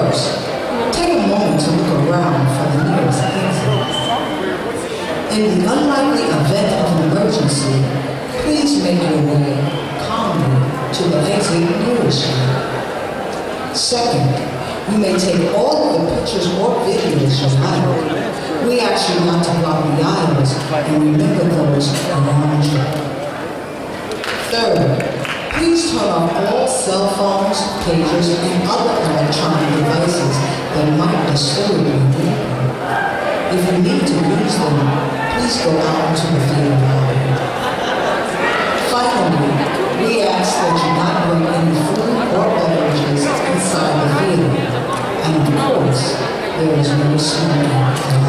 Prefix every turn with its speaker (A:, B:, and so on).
A: First, take a moment to look around for the nearest exit. In the unlikely event of an emergency, please make your way calmly to the exit nearest you. Second, you may take all of the pictures or videos you like. We ask you not to block the aisles and remember those around you. Third, please turn off all cell phones, pagers, and other electronic devices that might disturb neighbor. If you need to use them, please go out into the field. Finally, we ask that you not bring any food or beverages inside the theater. And of course, there is no smoking